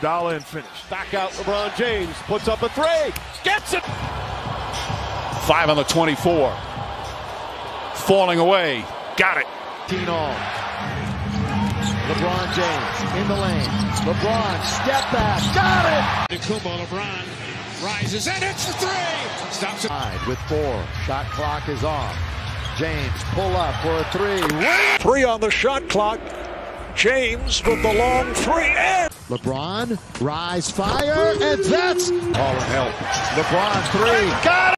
Dollar and finish. Back out LeBron James. Puts up a three. Gets it. Five on the 24. Falling away. Got it. all. LeBron James in the lane. LeBron step back. Got it. Kumbo LeBron rises and hits the three. Stops it. With four. Shot clock is off. James pull up for a three. Three on the shot clock. James with the long three and LeBron rise fire and that's Calling help. LeBron three. Got it.